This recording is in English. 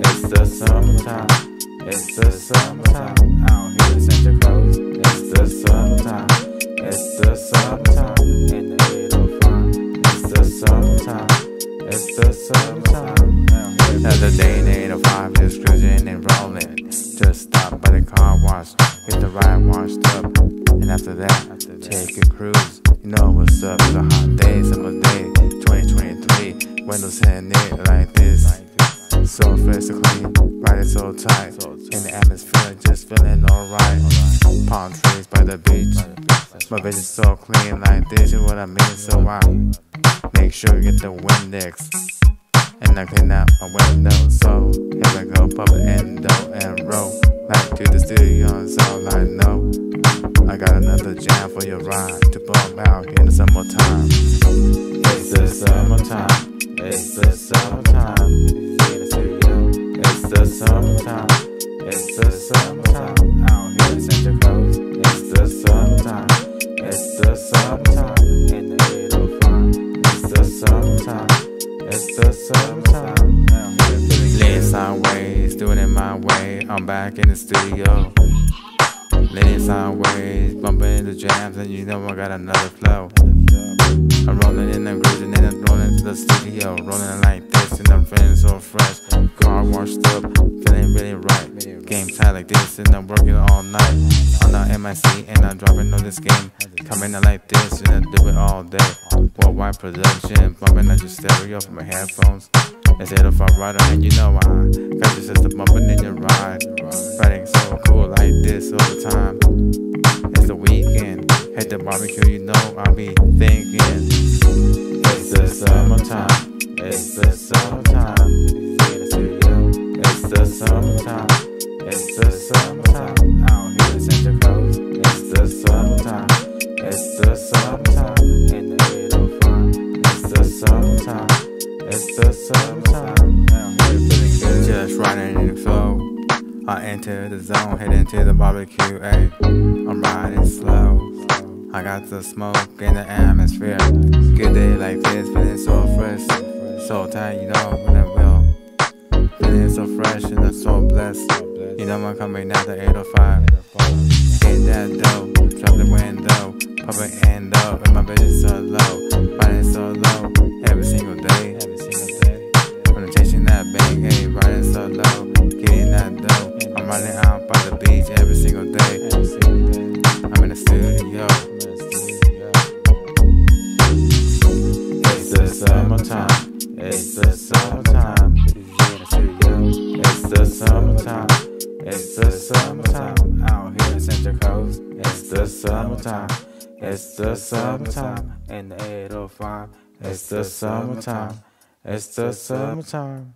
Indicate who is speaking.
Speaker 1: It's the summertime. It's the summertime.
Speaker 2: Out here in Central Coast.
Speaker 1: It's the summertime. It's the summertime.
Speaker 2: In the little farm.
Speaker 1: It's the summertime. It's the summertime.
Speaker 2: Another day
Speaker 1: in five, cruising and rolling.
Speaker 2: Just
Speaker 1: stop by the car wash, get the ride washed up, and after that,
Speaker 2: take
Speaker 1: a cruise. You know what's up? It's a hot day, summer day. Windows it like this.
Speaker 2: So
Speaker 1: and clean, riding so tight.
Speaker 2: In the atmosphere,
Speaker 1: just feeling alright. Palm trees by the beach.
Speaker 2: My vision so
Speaker 1: clean like this, is what I mean. So I make sure you get the Windex. And I clean out my window. So here we go, pop it endo and roll. Back to the studio, is all I know. I got another jam for your ride to bump out in the summertime. It's the summertime. It's the summertime. It's the summertime. It's the summertime.
Speaker 2: Out here in Central Coast.
Speaker 1: It's the summertime. It's the summertime.
Speaker 2: In the 805.
Speaker 1: It's the summertime. It's the summertime.
Speaker 2: Lean
Speaker 1: sideways, doing it my way. I'm back in the studio. Lean sideways, bumping the jams, and you know I got another flow. Studio. Rolling like this and I'm feeling so fresh. Car washed up, feeling really right.
Speaker 2: Game tight
Speaker 1: like this and I'm working all night.
Speaker 2: I'm not
Speaker 1: MIC and I'm dropping on this game. Coming out like this and I do it all day.
Speaker 2: Worldwide
Speaker 1: production, bumping at your stereo from my headphones. It's 805 rider and you know I got your sister bumping in your ride. Riding so cool like this all the time. It's the weekend. Hit the barbecue, you know I'll be thinking. It's the summertime. It's the summertime. It's the summertime. It's the summertime.
Speaker 2: Out here in Central Coast.
Speaker 1: It's the summertime. It's the summertime.
Speaker 2: In the 805.
Speaker 1: It's the summertime. It's the summertime. Just riding in the flow. I enter the zone, head into the barbecue. Ay, I'm riding slow. I got the smoke in the atmosphere.
Speaker 2: Good
Speaker 1: day like this, feeling so fresh,
Speaker 2: so
Speaker 1: tight, you know when I will. Feeling so fresh and I'm so blessed.
Speaker 2: You know
Speaker 1: I'm coming out the 805. Get that dough, drop the window, pop it end up, and my vision so low, riding so low every single day.
Speaker 2: Every single day. It's the summertime.
Speaker 1: It's the summertime. It's the summertime.
Speaker 2: Out here in Central Coast. It's the summertime. It's the summertime. In the 805. It's the summertime.
Speaker 1: It's the summertime.